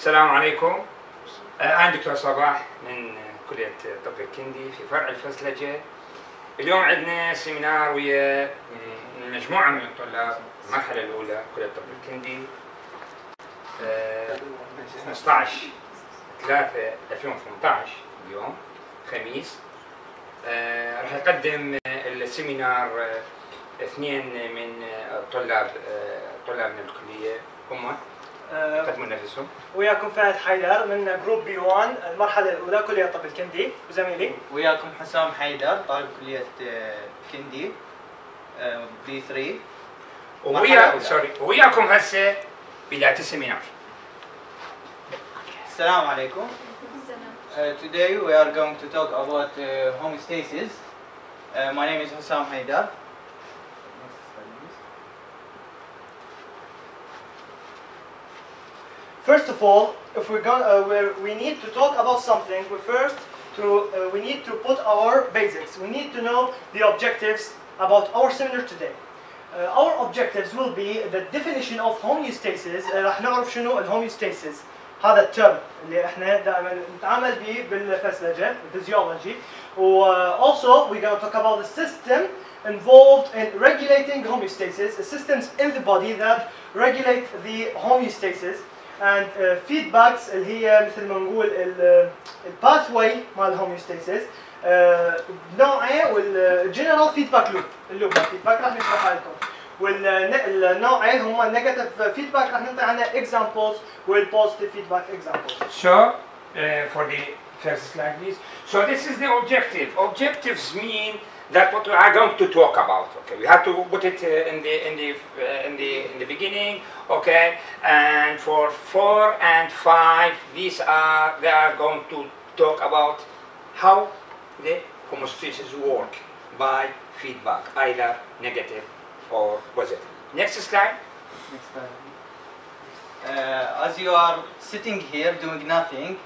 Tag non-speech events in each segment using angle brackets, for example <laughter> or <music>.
السلام عليكم. آه، أنا دكتور صباح من كلية طب الكندي في فرع الفسلجة اليوم عندنا سيمينار ويا مجموعة من الطلاب المرحلة الأولى كلية طب الكندي آه، 15 3 2018 اليوم خميس. آه، راح يقدم السيمينار آه، اثنين من طلاب آه، طلاب من الكلية هم آه، نفسهم وياكم فهد حيدر من جروب بي 1 المرحلة الأولى كلية طب الكندي وزميلي وياكم حسام حيدر طالب كلية آه، كندي بي 3 مرحلة ويا. سوري وياكم هسه بداية السيمينار السلام عليكم Uh, today we are going to talk about uh, homeostasis. Uh, my name is Hussam Haidar. First of all, if we're going, uh, we're, we need to talk about something, we first to uh, we need to put our basics. We need to know the objectives about our seminar today. Uh, our objectives will be the definition of homeostasis. Uh, راح نعرف شنو الهوميوستاسيس هذا الترم اللي احنا دائما نتعامل به بالفسلجه الفيزيولوجي. و uh, also we're going to talk about the system involved in regulating homeostasis, the systems in the body that regulate the homeostasis and uh, feedbacks اللي هي مثل ما نقول ال- الباثواي مال الهوميوستاسيس نوعين والجنرال فيدباك لوب اللوب الفيدباك راح نشرحها لكم والنوعين هم النيجاتيف فيدباك راح نعطي عنها examples والبوزيتيف فيدباك examples So, uh, for the first slide, please. So this is the objective. Objectives mean that what we are going to talk about. Okay, we have to put it uh, in the in the uh, in the in the beginning. Okay, and for four and five, these are they are going to talk about how the homostasis work by feedback, either negative or positive. Next slide. Next slide. Uh, as you are sitting here doing nothing,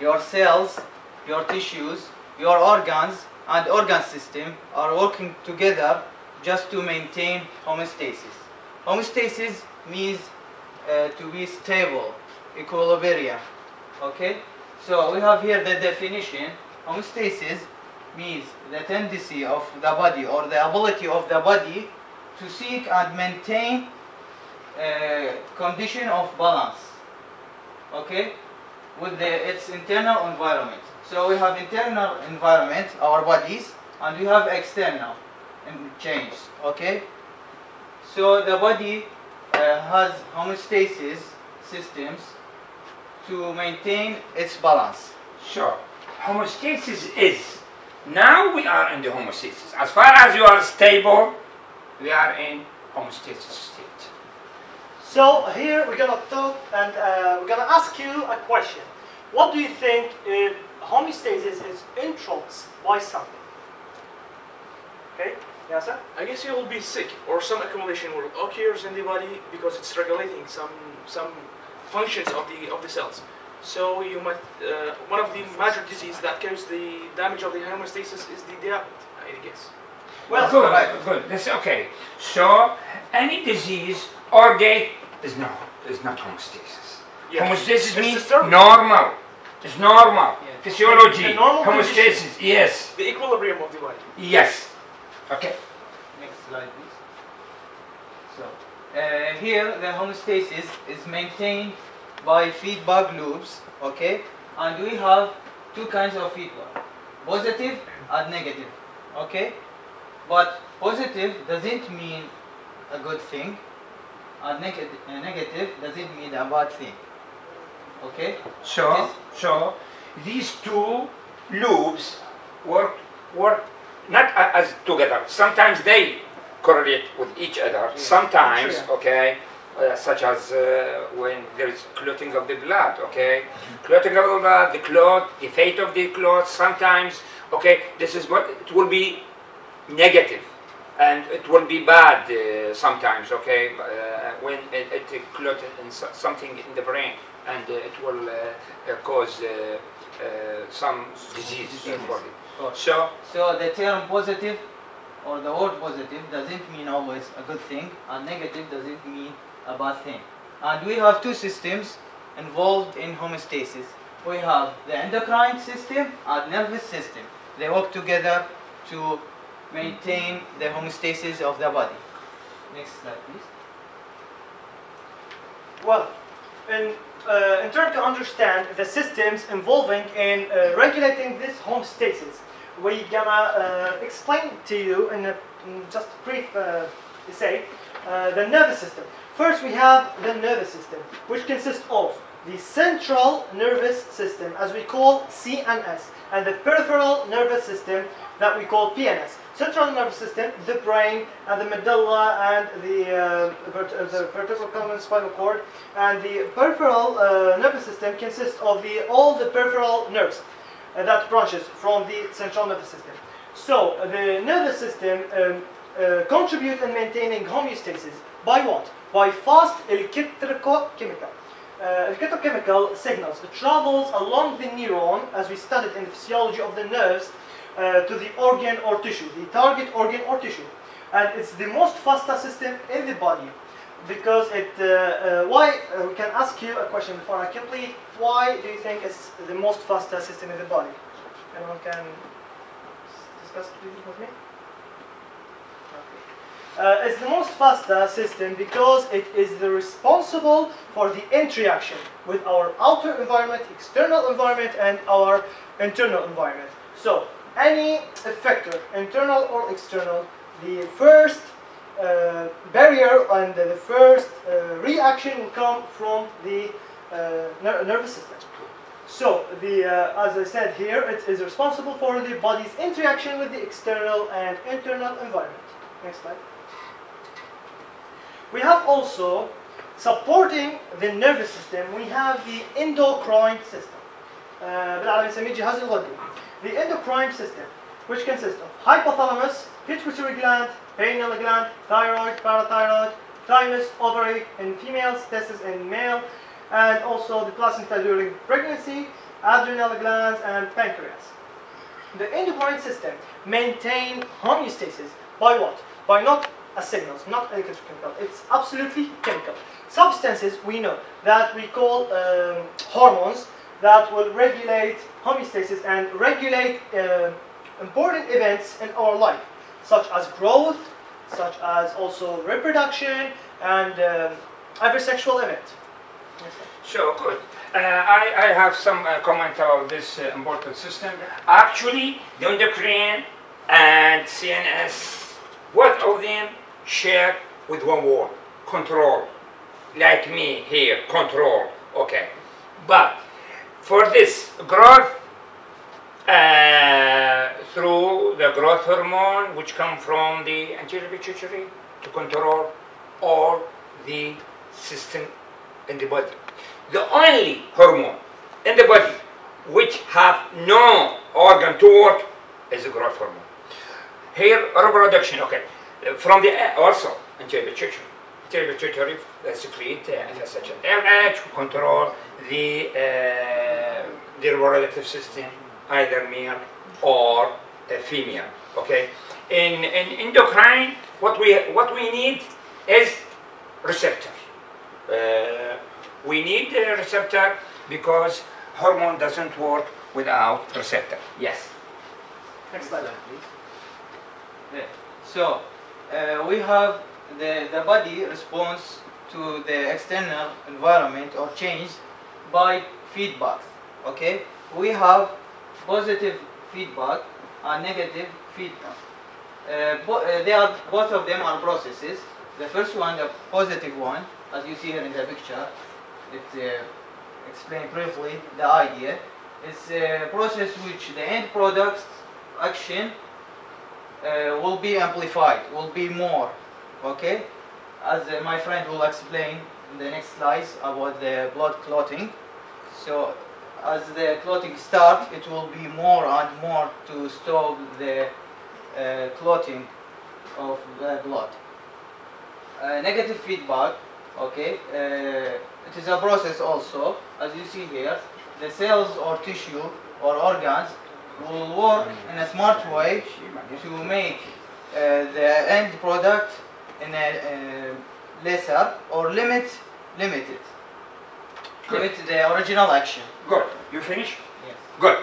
your cells, your tissues, your organs, and organ system are working together just to maintain homeostasis. Homeostasis means uh, to be stable, equilibrium. Okay? So we have here the definition. Homeostasis means the tendency of the body or the ability of the body to seek and maintain uh, condition of balance okay with the, its internal environment so we have internal environment our bodies and we have external in- change okay so the body uh, has homeostasis systems to maintain its balance So, Homeostasis is now we are in the homeostasis. As far as you are stable, we are in homostasis state. So here we're gonna talk and uh, we're gonna ask you a question. What do you think if homeostasis is influenced by something? Okay, yes sir? I guess you will be sick or some accumulation will occurs in the body because it's regulating some some functions of the of the cells. So you might uh, one of the major diseases that causes the damage of the homeostasis is the diabetes, I guess. Well, good, right. good. That's okay. So, any disease or gait is no, is not homostasis. Yeah. Homostasis It's means normal. It's normal. Yeah. Physiology. The normal homostasis. Yes. The equilibrium of the body. Yes. Okay. Next slide, please. So, uh, here the homeostasis is maintained by feedback loops, okay? And we have two kinds of feedback, positive and negative, okay? But positive doesn't mean a good thing, and negative, uh, negative doesn't mean a bad thing, okay? Sure, Yes. These two loops work work not as together. Sometimes they correlate with each other. Sometimes, Sure. okay, uh, such as uh, when there is clotting of the blood. Okay, clotting of the blood, the clot, the fate of the clot. Sometimes, okay, this is what it will be negative. And it will be bad uh, sometimes, okay, uh, when it, it clot in something in the brain, and uh, it will uh, uh, cause uh, uh, some disease for it. Cool. So, So the term positive or the word positive doesn't mean always a good thing and negative doesn't mean a bad thing. And we have two systems involved in homeostasis. We have the endocrine system and nervous system. They work together to maintain the homeostasis of the body. Next slide, please. Well, in, uh, in turn to understand the systems involving in uh, regulating this homeostasis, we're gonna uh, explain to you in a in just a brief uh, essay uh, the nervous system. First, we have the nervous system, which consists of the central nervous system, as we call CNS, and the peripheral nervous system that we call PNS. Central nervous system, the brain, and the medulla, and the, uh, vert- uh, the vertebral column, spinal cord, and the peripheral uh, nervous system consists of the all the peripheral nerves uh, that branches from the central nervous system. So uh, the nervous system um, uh, in maintaining homeostasis by what? By fast electrochemical. Uh, electrochemical signals. It travels along the neuron, as we studied in the physiology of the nerves, uh, to the organ or tissue, the target organ or tissue. And it's the most fastest system in the body because it, uh, uh, why, uh, we can ask you a question before I complete. Why do you think it's the most fastest system in the body? Anyone can discuss please with me? Uh, it's the most faster system because it is the responsible for the interaction with our outer environment, external environment, and our internal environment. So, any effector, internal or external, the first uh, barrier and the first uh, reaction will come from the uh, ner- nervous system. So, the, uh, as I said here, it is responsible for the body's interaction with the external and internal environment. Next slide. We have also supporting the nervous system. We have the endocrine system. Uh, بالعربي نسميه الجهاز الغدوي. the endocrine system, which consists of hypothalamus, pituitary gland, pineal gland, thyroid, parathyroid, thymus, ovary in females, testes in male, and also the placenta during pregnancy, adrenal glands, and pancreas. The endocrine system maintain homeostasis by what? By not a signals, not electrochemical. It's absolutely chemical. Substances we know that we call um, hormones that will regulate homeostasis and regulate uh, important events in our life, such as growth, such as also reproduction, and every sexual event. So good. Uh, I, I have some uh, comment about this uh, important system. Actually, the endocrine and CNS, both of them share with one word, control. Like me here, control. Okay. But for this growth, uh, through the growth hormone, which come from the anterior pituitary to control all the system in the body. The only hormone in the body which have no organ to work is the growth hormone. Here, reproduction, okay. Uh, From the also anterior pituitary. Anterior pituitary uh, secrete uh, FSH and LH control the uh, the reproductive system, either male or female. Okay. In in endocrine, what we what we need is receptor. Uh, we need receptor because hormone doesn't work without receptor. Yes. Next slide. please. So, uh, we have the, the body responds to the external environment or change by feedback. Okay? We have positive feedback and negative feedback. Uh, uh, they are, both of them are processes. The first one, the positive one, as you see here in the picture, it uh, explain briefly the idea. It's a process which the end product action uh, will be amplified, will be more, okay? As uh, my friend will explain in the next slides about the blood clotting. So as the clotting start, it will be more and more to stop the uh, clotting of the blood. Uh, negative feedback, okay, uh, it is a process also, as you see here, the cells or tissue or organs will work in a smart way to make uh, the end product in a uh, lesser or limit limited. Limit the original action. Good. You finish? Yes. Good.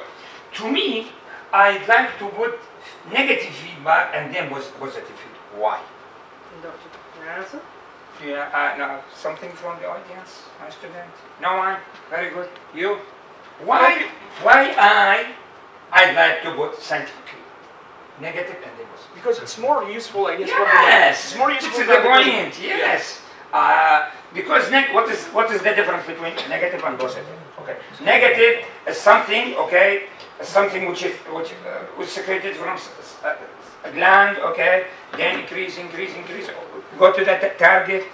To me, I'd like to put negative feedback and then pos- positive feedback. Why? Doctor, can I answer? Yeah, uh, no, something from the audience, my student. No one. Very good. You. Why? Why I? I'd like to put scientifically negative and then positive. Because it's more useful, I guess. for the- Yes, It's more useful. This is than the the- point. Yes. Uh, because what is what is the difference between negative and positive? Okay. Negative is something. Okay, is something which is which uh, was secreted from uh, a gland. Okay. Then increase, increase, increase. Go to the t- target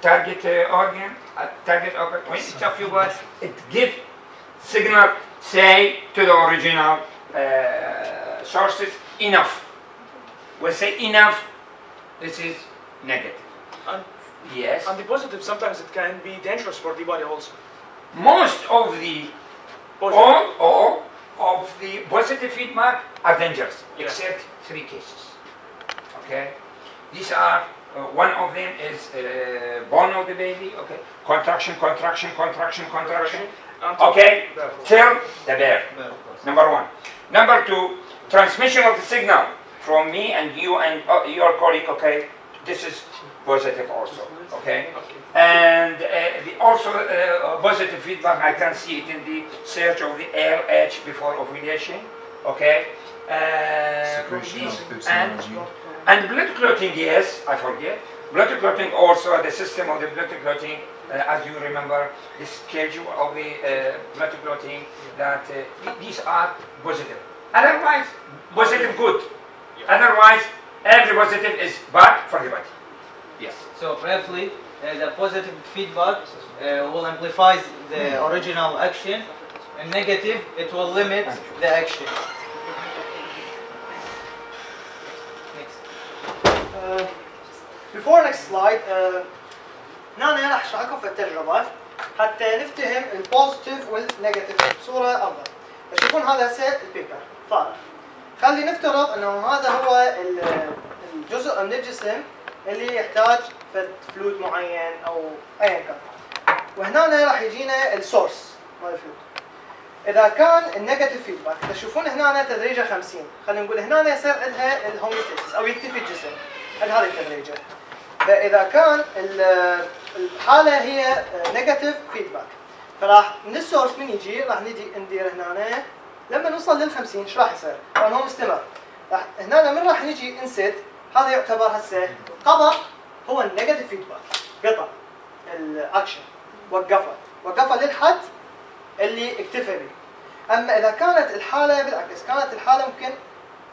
target uh, organ. Uh, target organ. When it stuff you what it give signal say to the original uh, sources enough. We say enough. This is negative. And, Yes. and the positive, sometimes it can be dangerous for the body also. Most of the Positive. all all of the positive feedback are dangerous, Yeah. except three cases. Okay. These are uh, one of them is uh, bone of the baby. Okay. Contraction, contraction, contraction, contraction. Until- Okay. Therefore. Till the bear. Well, of course. Number one. Number two, transmission of the signal from me and you and uh, your colleague, okay? This is positive also, okay? Okay. And uh, the also uh, positive feedback, I can see it in the search of the LH before ovulation, okay? Uh, Secretion of these- epsilon and, and blood clotting, yes, I forget. Blood clotting also, the system of the blood clotting, uh, as you remember, the schedule of the uh, blood clotting, that uh, these are positive. Otherwise, positive good. Otherwise, every positive is bad for the body. Yes. So briefly, uh, the positive feedback uh, will amplify the original action, and negative, it will limit the action. Next. Uh, before next slide uh, هنا راح اشرح لكم في التجربة حتى نفتهم البوزيتيف والنيجاتيف بصورة أفضل. تشوفون هذا هسه البيبر فارغ. خلي نفترض انه هذا هو ال- الجزء من الجسم اللي يحتاج فد معين أو ايا كان. وهنا راح يجينا السورس مال الفلويد. إذا كان النيجاتيف فيدباك تشوفون هنا تدريجة 50 خلينا نقول هنا يصير عندها الهوميوستاسيس أو يكتفي الجسم هذه التدريجة فإذا كان ال- الحاله هي نيجاتيف فيدباك فراح من السورس من يجي راح نجي ندير هنا لما نوصل لل 50 إيش راح يصير؟ طبعا هو مستمر راح هنا من راح نجي انسد هذا يعتبر هسه قضى هو النيجاتيف فيدباك قطع الأكشن وقفه وقفه للحد اللي اكتفى به أما إذا كانت الحالة بالعكس كانت الحالة ممكن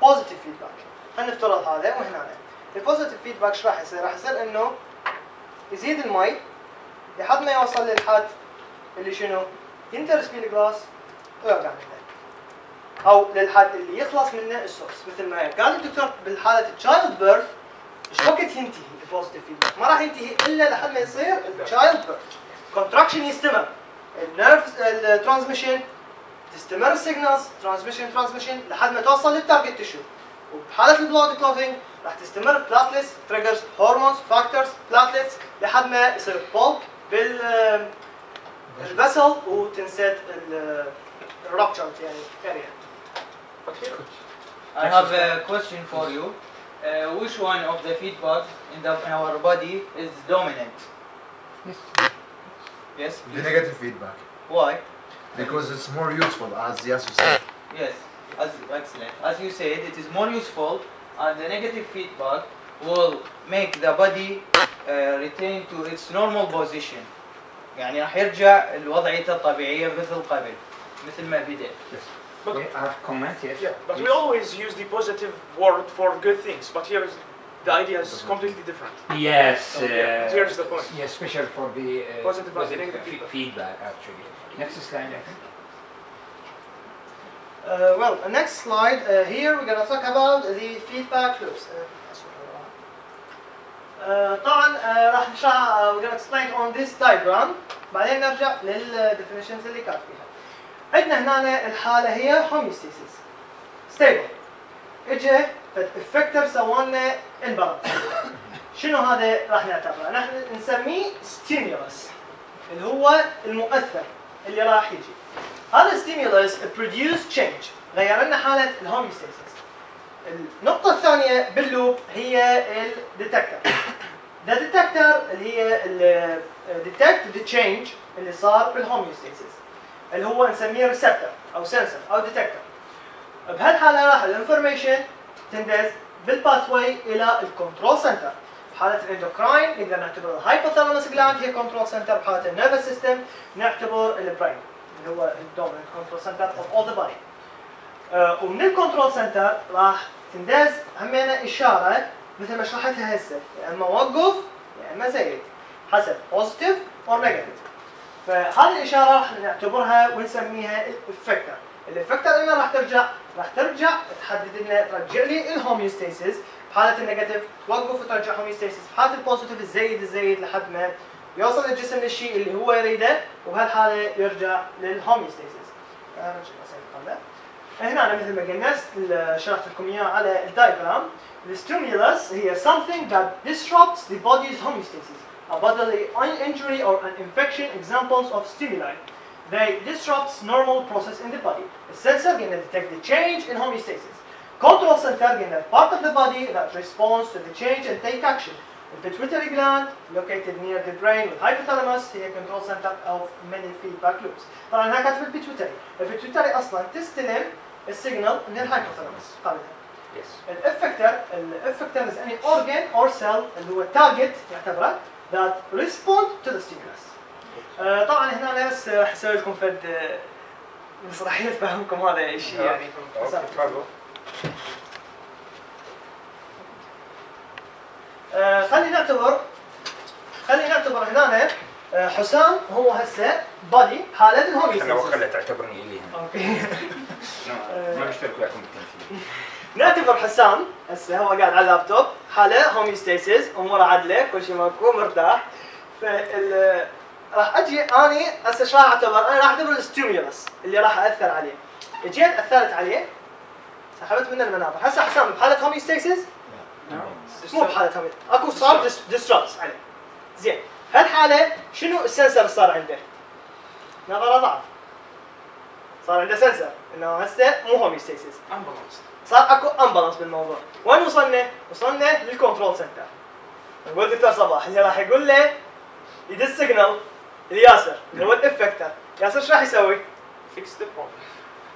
بوزيتيف فيدباك خلينا نفترض هذا وهنا. البوزيتيف فيدباك إيش راح يصير؟ راح يصير إنه يزيد المي لحد ما يوصل للحد اللي شنو؟ ينترس بيه الجلاس ويرجع منه أو للحد اللي يخلص منه السورس مثل ما قال الدكتور بالحالة التشايلد بيرث إيش وقت ينتهي البوزيتيف فيدباك؟ ما راح ينتهي إلا لحد ما يصير التشايلد بيرث كونتراكشن يستمر النيرف الترانسميشن تستمر السيجنالز ترانسميشن ترانسميشن لحد ما توصل للتارجت تشو وبحالة البلود كلوتينج راح تستمر بلاتلتس تريجرز هرمونز فاكتورز بلاتلتس لحد ما يصير بولك بال الفسل وتنسد الرابتشر يعني اريا I have a question for you. Uh, which one of the feedback in, the, in our body is dominant? Yes. The negative feedback. Why? Because it's more useful, as Yasu said. Yes. As excellent. As you said, it is more useful, and the negative feedback will make the body uh, retain to its normal position. يعني راح يرجع لوضعيته الطبيعية مثل قبل مثل ما بدأ. but, We have comment, yes. yeah, but we always use the positive word for good things. But here is the idea is completely different. Yes. Uh, Here's the point. Yes, special for the uh, Positive and negative fe- feedback. feedback, actually. Next slide, I think. Uh, well, the next slide uh, here we're going to talk about the feedback loops. Uh, uh, طبعا uh, راح نشرح uh, we're going to explain on this diagram بعدين نرجع للديفينيشنز اللي كانت فيها. عندنا هنا الحالة هي homeostasis. Stable. اجى افكتور سوالنا imbalance. شنو هذا راح نعتبره؟ نحن نسميه stimulus اللي هو المؤثر اللي راح يجي. هذا ستيمولس بروديوس تشينج غير لنا حالة الهوميوستاسيس النقطة الثانية باللوب هي الديتكتور The detector اللي هي ال detect the change اللي صار بالهوميوستاسيس اللي هو نسميه ريسبتور أو سنسور أو ديتكتور بهالحالة راح الانفورميشن تندز بالباثوي إلى الكنترول سنتر بحالة الاندوكراين نقدر نعتبر الهايبوثالاموس جلاند هي كنترول سنتر بحالة النيرفس سيستم نعتبر البرين اللي هو الدوميننت كنترول سنتر اوف اول ذا بودي ومن الكنترول سنتر راح تندز همينة إشارة مثل ما شرحتها هسه يا إما وقف يا إما زيد حسب بوزيتيف أو نيجاتيف فهذه الإشارة راح نعتبرها ونسميها الافكتر الافكتر لما راح ترجع راح ترجع تحدد لنا ترجع لي الهوميوستاسيس بحالة النيجاتيف توقف وترجع هوميوستاسيس بحالة البوزيتيف الزيد الزيد لحد ما يوصل الجسم للشيء اللي هو يريده وبهالحاله يرجع للهوميوستاسيس آه،. هنا مثل ما قلنا شرحت لكم إياه على الدايجرام stimulus هي something that disrupts the body's homeostasis. A bodily injury or an infection examples of stimuli. They disrupt normal process in the body. The sensor can detect the change in homeostasis. Control center can part of the body that responds to the change and take action. The pituitary gland located near the brain with hypothalamus هي control center of many feedback loops. طبعا هنا كاتب البيتويتري. البيتويتري اصلا تستلم السيجنال من الهايبوثالاموس قبلها. Yes. الافكتر الافكتر is any organ or cell اللي هو التارجت يعتبره That respond to the stimulus. آه، طبعا هنا أنا بس راح أسوي لكم فد مسرحيه تفهمكم هذا الشيء يعني. آه، خلينا نعتبر خلينا نعتبر هنا آه، حسام هو هسه بادي حالة أنا الهوميوستاسيس وخلها تعتبرني الي هنا أوكي No، <laughs> ما بيشترك وياكم بالتمثيل. نعتبر حسام هسه هو قاعد على اللابتوب. حاله هوميوستاسيس أموره عدله كل شيء ماكو مرتاح. فال راح أجي أني هسه إيش راح أعتبر؟ أنا راح اعتبر الستيمولس اللي راح أثر عليه. اجيت أثرت عليه. سحبت منه المناطق، هسه حسام بحالة هوميوستاسيس مو بحالة هوميوستاسيس أكو صار ديستربس عليه. زين. هالحالة شنو السنسر اللي صار عنده؟ نظرة ضعف. صار عنده سنسر إنه هسه مو هوميوستاسيس. unbalanced صار أكو امبالانس بالموضوع. وين وصلنا؟ وصلنا للكنترول سنتر نقول دكتور صباح اللي راح يقول له يدز سيجنال لياسر اللي هو الافكتر ياسر إيش راح يسوي؟ fix the problem.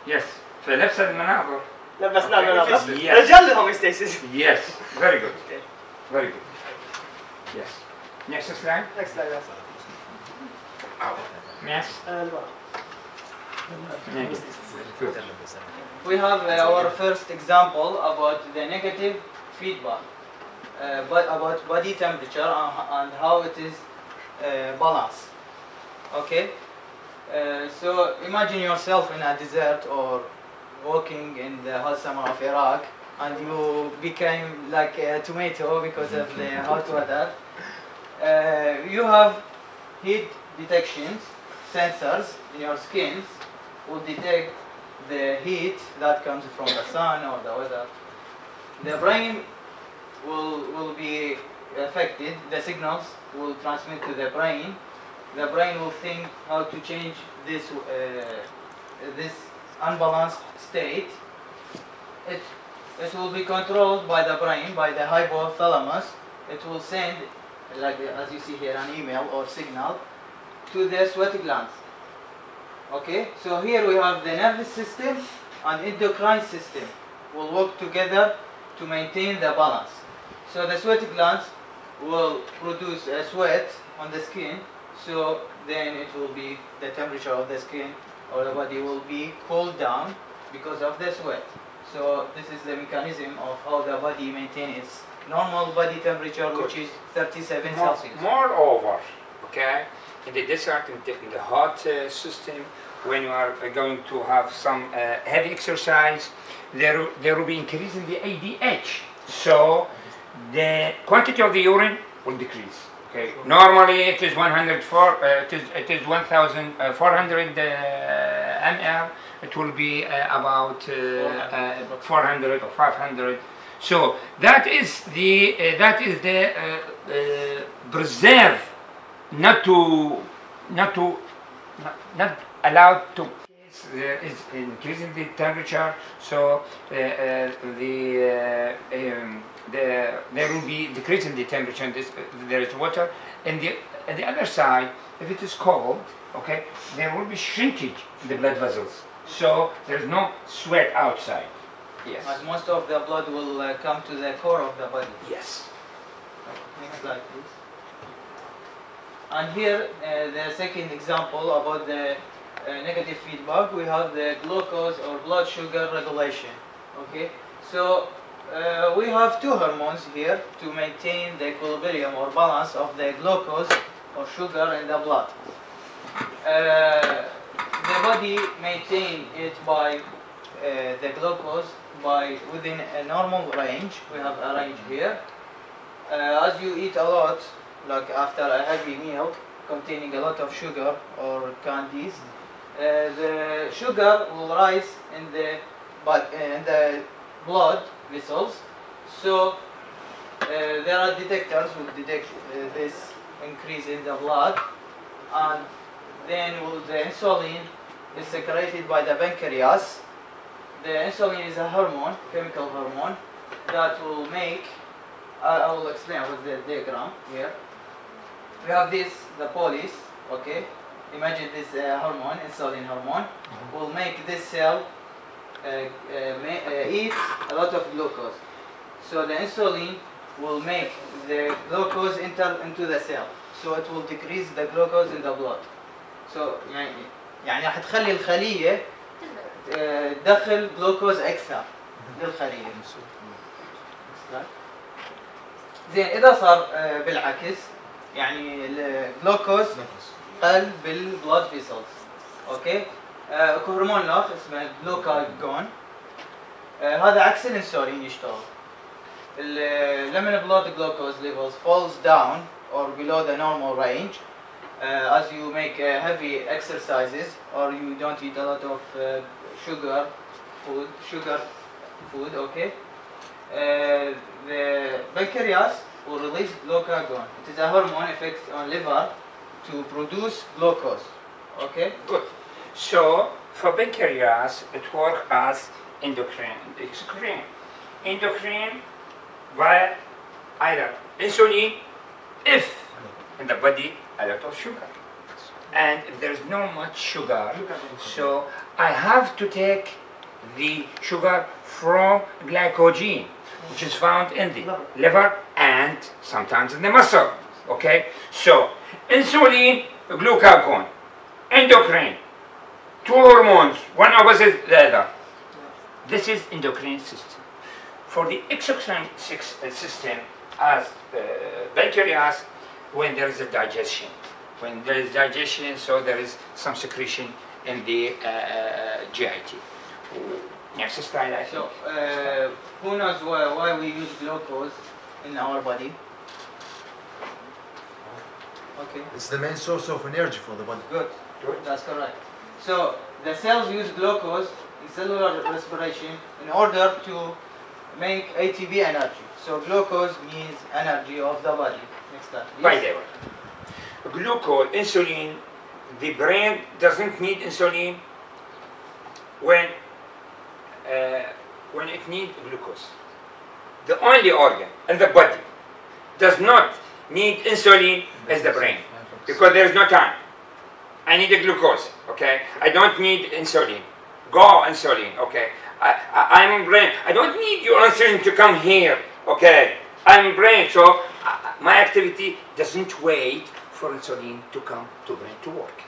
يس فنفس المناظر. لبسنا المناظر. Yes. رجال الهوميوستاسيس يس فيري جود فيري جود يس نيكست سلايد نكست سلايد ياسر يس Negative. We have uh, our first example about the negative feedback, uh, but about body temperature and, how it is uh, balanced. Okay. Uh, so imagine yourself in a desert or walking in the hot summer of Iraq and you became like a tomato because of the <laughs> hot weather. Uh, you have heat detections, sensors in your skins will detect the heat that comes from the sun or the weather. The brain will, will be affected, the signals will transmit to the brain. The brain will think how to change this, uh, this unbalanced state. It, it will be controlled by the brain, by the hypothalamus. It will send, like as you see here, an email or signal to the sweat glands. Okay, so here we have the nervous system and endocrine system will work together to maintain the balance. So the sweat glands will produce a sweat on the skin, so then it will be the temperature of the skin or the body will be cooled down because of the sweat. So this is the mechanism of how the body maintains its normal body temperature, which is 37 More- Celsius. Moreover, okay, in the desert, in the, in the hot uh, system, when you are uh, going to have some uh, heavy exercise, there, there will be increase in the ADH. So the quantity of the urine will decrease. Okay. Normally it is 104, uh, it is it is 1,400 uh, ml. It will be uh, about uh, uh, 400 or 500. So that is the uh, that is the uh, uh, preserve, not to not to not, not allowed to there is increasing the temperature, so uh, uh, the, uh, um, the there will be decreasing the temperature. In this, if there is water, and the at the other side, if it is cold, okay, there will be shrinkage in the blood vessels. So there is no sweat outside. Yes. And most of the blood will uh, come to the core of the body. Yes. Next slide, please. And here, uh, the second example about the uh, negative feedback, we have the glucose or blood sugar regulation. Okay, so uh, we have two hormones here to maintain the equilibrium or balance of the glucose or sugar in the blood. Uh, the body maintain it by uh, the glucose by within a normal range. We have a range here. Uh, as you eat a lot, like after a heavy meal containing a lot of sugar or candies, uh, the sugar will rise in the but in the blood vessels. So uh, there are detectors who detect uh, this increase in the blood, and then will the insulin is secreted by the pancreas. The insulin is a hormone, chemical hormone, that will make. I will explain with the diagram here We have this, the polis, okay. Imagine this uh, hormone, insulin hormone, will make this cell uh, uh, ma- uh, eat a lot of glucose. So the insulin will make the glucose enter into the cell. So it will decrease the glucose in the blood. So يعني يعني راح تخلي الخلية آه، تدخل جلوكوز أكثر للخلية. زين إذا صار آه، بالعكس يعني الجلوكوز قل بالبلاد فيسلز اوكي آه، اكو هرمون اخر اسمه جلوكاجون آه، هذا عكس الانسولين يشتغل ال- لما البلاد glucose levels falls down or below the normal range uh, as you make uh, heavy exercises or you don't eat a lot of uh, sugar food sugar food okay uh, the pancreas will release glucagon it is a hormone effect on liver to produce glucose okay Good. So for pancreas, it works as endocrine. Endocrine. Endocrine via either insulin, if in the body a lot of sugar. And if there's no much sugar, so I have to take the sugar from glycogen, which is found in the Liver. And sometimes in the muscle. Okay? So, insulin, glucagon, endocrine, two hormones, one opposite the other. This is endocrine system. For the exocrine uh, system, as uh, pancreas, when there is a digestion, when there is digestion, so there is some secretion in the uh, uh, GIT. Next slide, I think. so uh, who knows why, why we use glucose in our body okay It's the main source of energy for the body. Good. Good. That's correct. So the cells use glucose in cellular respiration in order to make ATP energy. So glucose means energy of the body. Next slide. please. By the way, glucose, insulin, the brain doesn't need insulin when uh, when it needs glucose. The only organ in the body does not need insulin is the brain because there is no time. I need a glucose, okay? I don't need insulin. Go insulin, okay? I, I, I'm brain. I don't need your insulin to come here, okay? I'm brain, so uh, my activity doesn't wait for insulin to come to brain to work.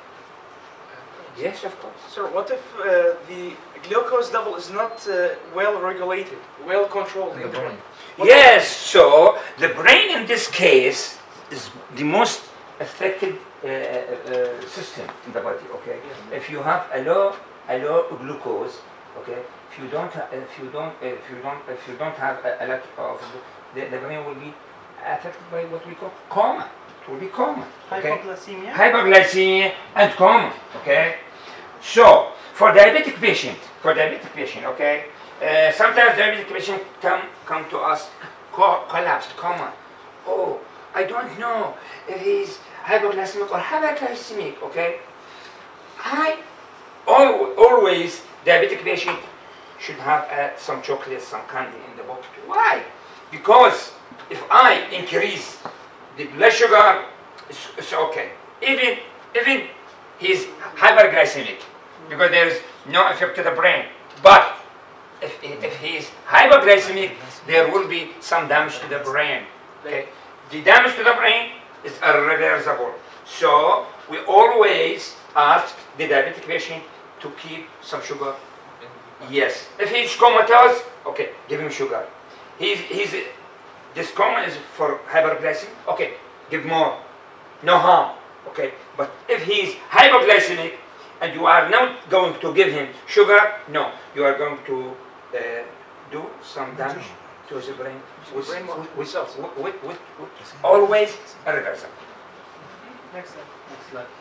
Yes, of course. Sir, what if uh, the glucose level is not uh, well regulated, well controlled In in the the brain. Yes, so the brain in this case is the most affected uh, uh, system in the body. Okay, if you have a low a low glucose, okay, if you don't if you don't if you don't if you don't have a, a lot of the, the brain will be affected by what we call coma. It will be coma. Okay. Hypoglycemia. hyperglycemia and coma. Okay, so for diabetic patient, for diabetic patient, okay, uh, sometimes diabetic patient come come to us co- collapsed coma. Oh, I don't know if he's hypoglycemic or hyperglycemic. Okay, I al- always diabetic patient should have uh, some chocolate, some candy in the bottle. Why? Because if I increase the blood sugar, it's, it's okay. Even even he's hyperglycemic because there is no effect to the brain. But if, if he is hyperglycemic, there will be some damage to the brain. Okay? The damage to the brain is irreversible. So we always ask the diabetic patient to keep some sugar. Yes. If he's comatose, okay, give him sugar. He's, he's, this coma is for hyperglycemia, okay, give more. No harm, okay. But if he's hypoglycemic and you are not going to give him sugar, no, you are going to uh, do some damage to his brain. With, Brain with, with with, with, with, with- with- always irreversible. Next slide. Next slide.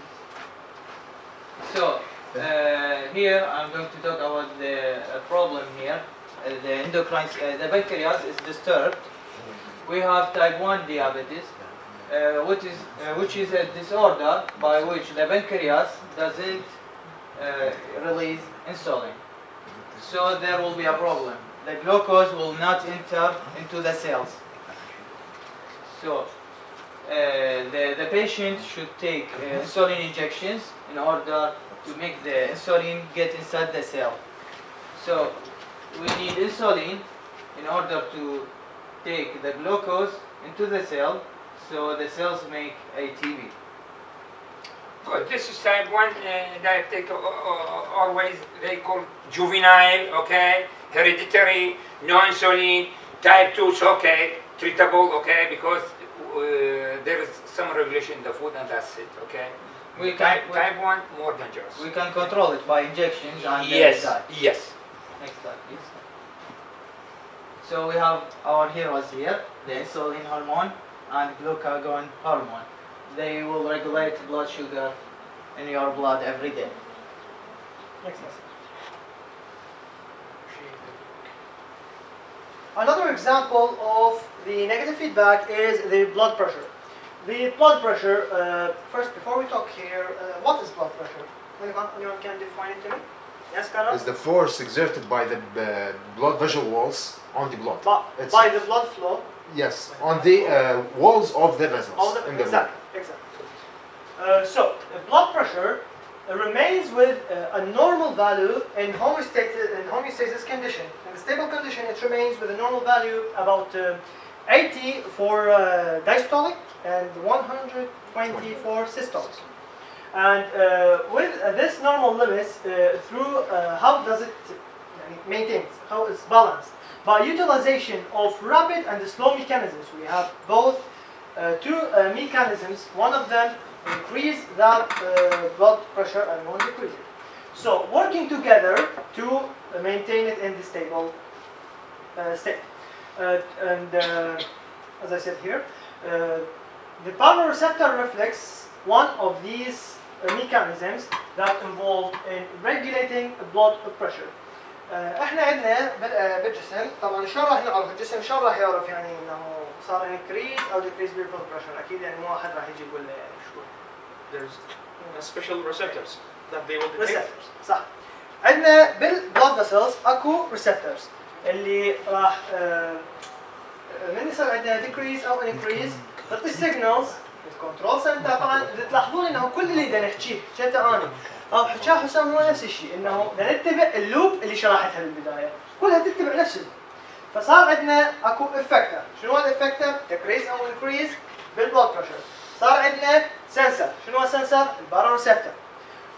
So, uh, here I'm going to talk about the uh, problem here. Uh, the endocrine, uh, the pancreas is disturbed. We have type 1 diabetes, uh, which is uh, which is a disorder by which the pancreas doesn't release insulin. So there will be a problem. The glucose will not enter into the cells. So uh, the, the patient should take uh, insulin injections in order to make the insulin get inside the cell. So we need insulin in order to take the glucose into the cell so the cells make ATP. Good. This is type 1 uh, diabetic, uh, uh, always they call juvenile, okay, hereditary, no insulin, type 2 is okay, treatable, okay, because uh, there is some regulation in the food and that's it, okay. We can, Type, type 1, more dangerous. we can control it by injections and yes, yes. Next slide, please. So we have our heroes here, the insulin hormone and glucagon hormone. They will regulate blood sugar in your blood every day. Next slide. Another example of the negative feedback is the blood pressure. The blood pressure, uh, first before we talk here, uh, what is blood pressure? Anyone, anyone can define it to me? Yes, Carla? Is the force exerted by the uh, blood vessel walls on the blood. By, by the blood flow Yes, on the uh, walls of the vessels. of the, in the exactly, Exactly. Uh, so, blood pressure uh, remains with uh, a normal value in homeostasis, in homeostasis condition. In the stable condition, it remains with a normal value about uh, 80 for diastolic and 120 for systolic. And uh, with uh, this normal limits, uh, through how does it maintain, how it's balanced? By utilization of rapid and slow mechanisms. We have both uh, two uh, mechanisms. One of them increase that uh, blood pressure and one decrease it. So working together to maintain it in the stable state. and as I said here, the baroreceptor reflex one of these mechanisms that involved in regulating blood pressure. احنا عندنا بالجسم طبعا شو راح نعرف الجسم شو راح يعرف يعني انه صار انكريز أو ديكريز بالبلد بريشر أكيد يعني مو واحد راح يجي يقول له يعني شو There's special receptors that they will detect. صح. عندنا بالبلد فيسلز أكو ريسبتورز اللي راح آه، آه، من يصير عندنا ديكريز أو انكريز تعطي سيجنالز الكنترول سنتر طبعا. تلاحظون إنه كل اللي بدنا نحكيه حكيته أنا. أو حكاه حسام هو نفس الشيء إنه بدنا نتبع اللوب اللي شرحتها بالبداية. كلها تتبع نفس اللوب فصار عندنا اكو افكتر شنو هو الافكتر؟ ديكريز أو انكريز بالبلد بريشر صار عندنا سنسر شنو هو السنسر؟ الباروريسبتور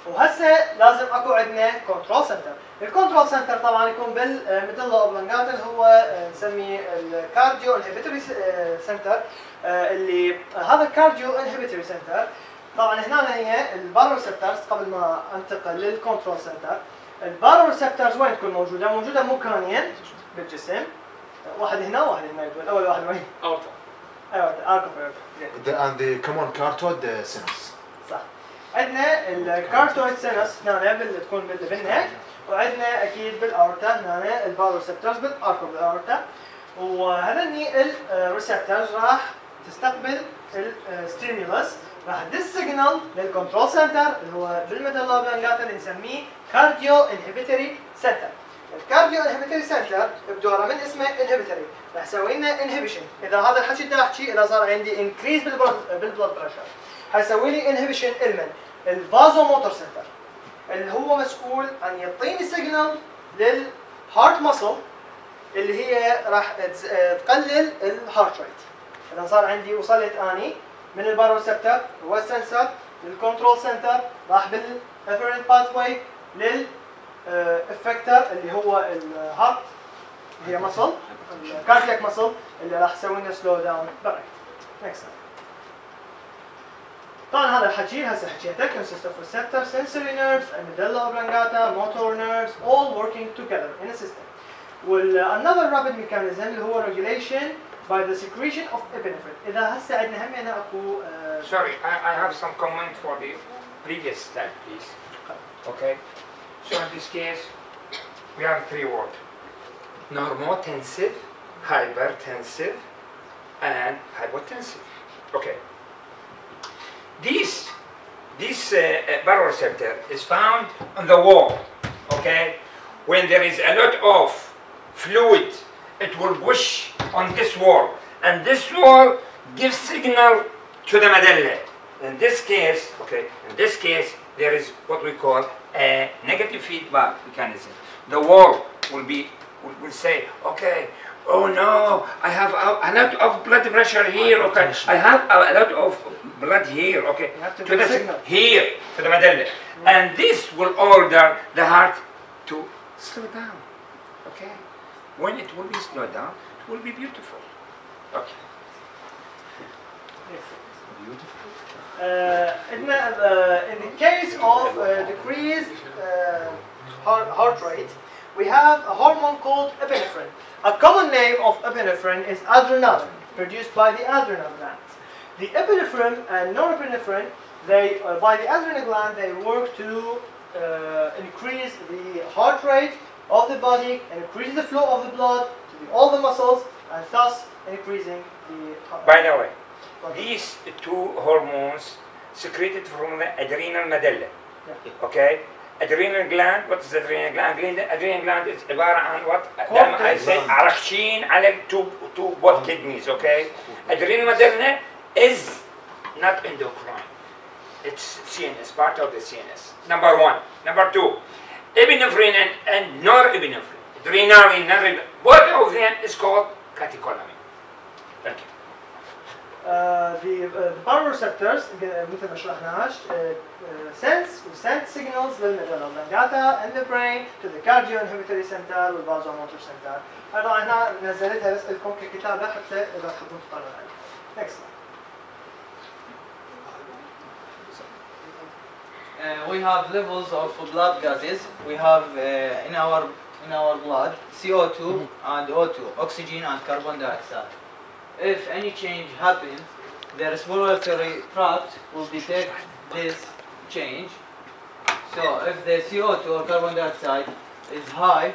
وهسه لازم اكو عندنا كنترول سنتر الكنترول سنتر طبعا يكون بالميدلا اوبلونجاتا هو آه، نسميه الكارديو انهبيتوري سنتر اللي آه، هذا الكارديو انهبيتوري سنتر طبعا هنا هي الباروريسبتورز قبل ما انتقل للكنترول سنتر الباروريسبتورز وين تكون موجودة؟ موجودة مكانين بالجسم. واحد هنا وواحد هنا يقول أول واحد وين؟ اورتا أيوه ارك اوف ايرتا اند ذا كمان كارتود سينس صح. عندنا الكارتويد سينس هنا تكون بتكون هيك وعندنا أكيد بالاورتا هنا الباور ريسبتورز بالارك اوف الاورتا وهذني الريسبتورز آه، راح تستقبل الستيمولس آه، راح تسجنال للكنترول سنتر اللي هو بالميتال اللي نسميه كارديو انهبيتوري سنتر الكارديو انهبيتوري سنتر بدورة من اسمه انهبيتوري راح يسوي لنا انهبيشن إذا هذا الحكي اللي احكي إذا صار عندي انكريز بالبلد بريشر حيسوي لي انهبيشن المن الفازو موتور سنتر اللي هو مسؤول عن يعطيني سيجنال للهارت ماسل اللي هي راح تقلل الهارت ريت إذا صار عندي وصلت أني من الباروسبتر هو السنسر للكنترول سنتر راح بالافرنت باثوي لل افكتر اللي هو الهارت هي مصل الكاردياك مصل اللي راح يسوي لنا سلو داون بالريت نكست طبعا هذا الحكي هسه حكيتك consists of receptor sensory nerves medulla oblongata motor nerves all working together in a system وال another rapid mechanism اللي هو regulation by the secretion of epinephrine اذا هسه عندنا هم هنا اكو آه، Sorry, I, I have some comment for the previous slide, please. Okay. So in this case, we have three words: normotensive, hypertensive, and hypotensive. Okay. This this uh, uh, baroreceptor is found on the wall. Okay. When there is a lot of fluid, it will push on this wall, and this wall gives signal to the medulla. In this case, okay, in this case, there is what we call a negative feedback mechanism. The wall will be will, will say, okay, oh no, I have a, lot of blood pressure here, okay, I have a, lot of blood here, okay, You have to to the signal. here to the medulla, and this will order the heart to slow down, okay. When it will be slowed down, it will be beautiful. Okay. Uh, in, uh, in the case of uh, decreased uh, heart, heart rate, we have a hormone called epinephrine. A common name of epinephrine is adrenaline, produced by the adrenal gland. The epinephrine and norepinephrine, they, uh, by the adrenal gland, they work to uh, increase the heart rate of the body, increase the flow of the blood to the, all the muscles, and thus increasing the heart By the way, these two hormones secreted from the adrenal medulla. Okay? Adrenal gland, what is the adrenal gland? Adrenal, adrenal gland is عبارة عن what? دائما I say عرقشين على two, two both kidneys, okay? Adrenal medulla is not endocrine. It's CNS, part of the CNS. Number one. Number two, epinephrine and, and norepinephrine. Adrenaline, norepinephrine, both of them is called catecholamine. Thank you. Uh, the, uh, the baroreceptors, مثل ما sense, we send signals send data, and the brain to the cardio inhibitory center the vasomotor center. Next slide. Uh, we have levels of blood gases. We have uh, in our in our blood CO2 mm -hmm. and O2, oxygen and carbon dioxide. If any change happens, the respiratory tract will detect this change. So if the CO2 or carbon dioxide is high,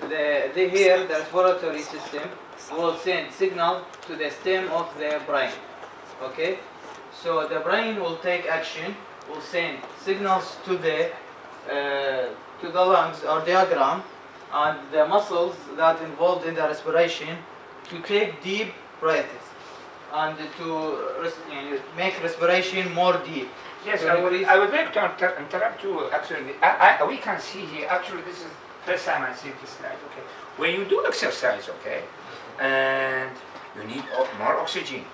the, the here the respiratory system will send signal to the stem of the brain. Okay, so the brain will take action, will send signals to the uh, to the lungs or diaphragm and the muscles that involved in the respiration to take deep and to res uh, make respiration more deep. Yes, I would I to inter interrupt you actually. I, I, we can see here, actually this is first time I see this slide, okay. When you do exercise, okay, and you need more oxygen.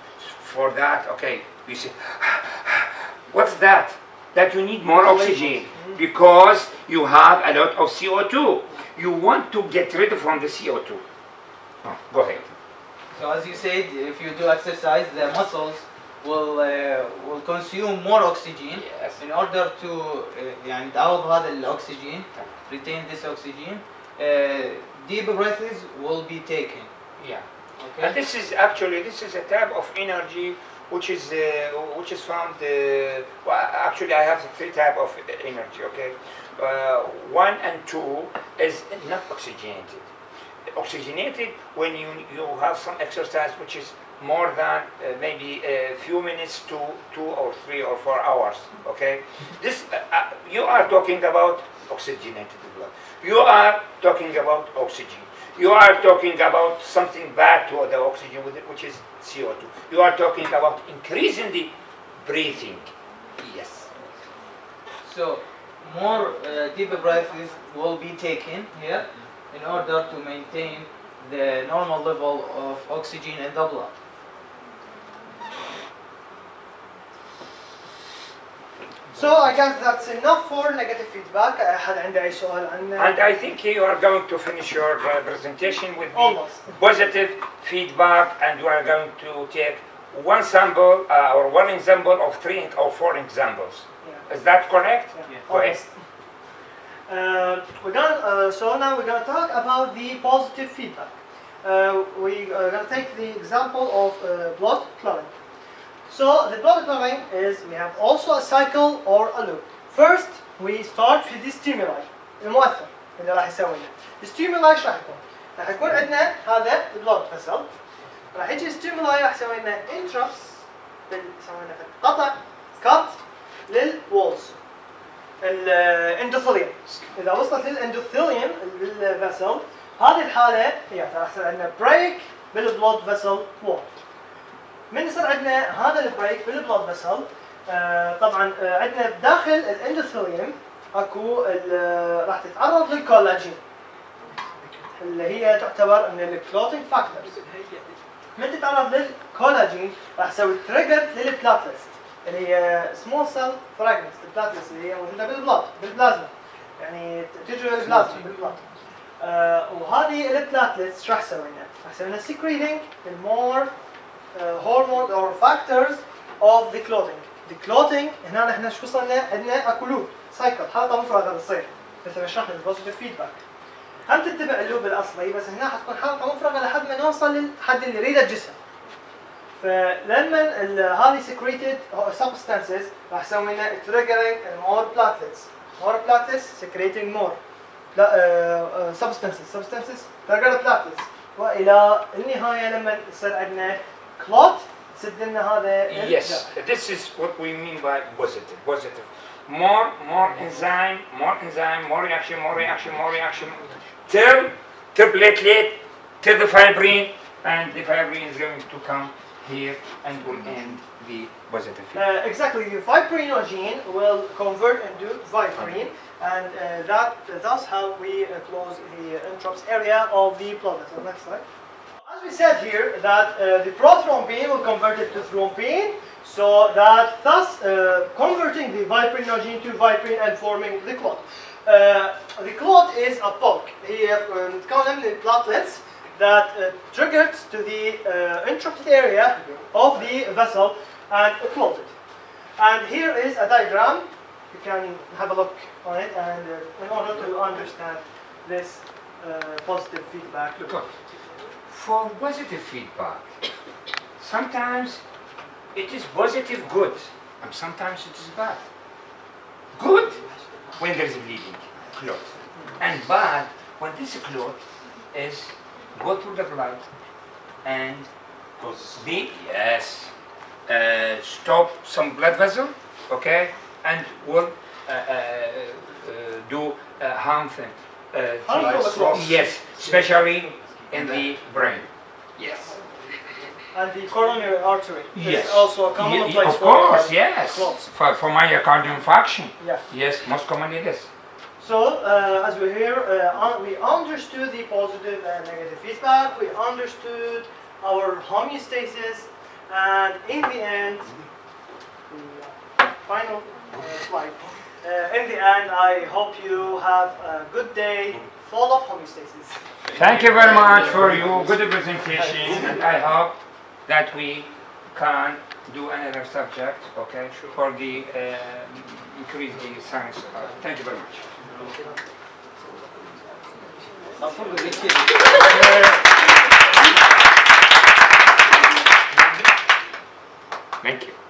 For that, okay, you say, <sighs> what's that? That you need more oxygen because you have a lot of CO2. You want to get rid from the CO2. Oh, go ahead. So as you said, if you do exercise, the muscles will uh, will consume more oxygen Yes. in order to uh, يعني تعوض هذا الأكسجين retain this oxygen. Uh, deep breaths will be taken. Yeah. Okay. And this is actually this is a type of energy which is uh, which is found. Uh, well, actually, I have three type of energy. Okay, uh, one and two is not oxygenated. Oxygenated when you you have some exercise which is more than uh, maybe a few minutes to two or three or four hours. Okay, this uh, uh, you are talking about oxygenated blood. You are talking about oxygen. You are talking about something bad to the oxygen, which is CO2. You are talking about increasing the breathing. Yes. So more uh, deeper breaths will be taken here in order to maintain the normal level of oxygen in the blood. So I guess that's enough for negative feedback. أحد عنده أي سؤال عن And I think you are going to finish your uh, presentation with the Almost. positive feedback, and you are going to take one sample uh, or one example of three or four examples. Yeah. Is that correct? Yeah. Go ahead. Almost. Uh, we're gonna, uh, so now we're going to talk about the positive feedback. Uh, we are going to take the example of uh, blood clotting. So the blood clotting is we have also a cycle or a loop. First we start with the stimuli المؤثر اللي راح يسوي لنا. الستيمولاي ايش راح يكون؟ راح يكون عندنا هذا البلود فيسل راح يجي ستيمولاي راح يسوي لنا انتربس يسوي لنا قطع كات للوولز الاندوثيليوم إذا وصلت للأندوثيليوم بالفيسل هذه الحالة هي راح يصير عندنا بريك بالبلود فيسل وول من يصير عندنا هذا البريك بالبلود فيسل آه طبعا آه عندنا داخل الأندوثيليوم أكو ال- راح تتعرض للكولاجين. اللي هي تعتبر من الكلوتينج فاكتورز من تتعرض للكولاجين راح تسوي تريجر للبلاتلتس اللي هي سمول سيل فراجمنتس البلاتلتس اللي هي موجودة بالبلاد بالبلازما يعني تجري البلازما بالبلاد آه وهذه البلاتلتس شو راح تسوي لنا؟ راح تسوي لنا سكريتنج المور هرمون اور فاكتورز اوف ذا كلوتينج ذا كلوتينج هنا نحن شو وصلنا عندنا أكو لوب سايكل حلقه مفرغه بتصير مثل ما شرحنا البوزيتيف فيدباك هم تتبع اللوب الاصلي بس هنا حتكون حلقة مفرغة لحد ما نوصل للحد اللي يريده الجسم. فلما هذه secreted substances راح يسوي لنا triggering more platelets. more platelets secreting more لا uh, uh, substances substances trigger the platelets والى النهايه لما يصير عندنا clot تسد لنا هذا Yes, this is what we mean by positive. Positive. More, more enzyme, more enzyme, more reaction, more reaction, more reaction, till, till platelet, till the fibrin, and the fibrin is going to come here and will end the uh, exactly, the fibrinogen will convert into fibrin, and uh, that that's how we uh, close the entrops area of the platelet. So next slide. As we said here, that uh, the prothrombin will convert it to thrombin, so that thus uh, converting the fibrinogen to fibrin and forming the clot. Uh, the clot is a bulk. We have um, commonly platelets that uh, triggers to the uh, area of the vessel and close it. And here is a diagram. You can have a look on it and uh, in order to understand this uh, positive feedback. Good. For positive feedback, sometimes it is positive good, and sometimes it is bad. Good when there is bleeding, clot, and bad when this clot is go through the blood and be yes uh, stop some blood vessel, okay, and will uh, uh, uh, do uh, harmful. Uh, Harmful. Yes, especially in the brain. Yes. And the coronary artery Yes. is also a common place of for course, uh, yes. For, for myocardial infarction. Yeah. Yes, most commonly this. So, uh, as we hear, uh, un- we understood the positive and negative feedback, we understood our homeostasis, and in the end, final uh, slide. Uh, in the end, I hope you have a good day full of homeostasis. Thank you very much for your good presentation. I hope that we can do another subject, okay, sure. for the uh, increase the science. Uh, thank you very much. Thank you. Thank you.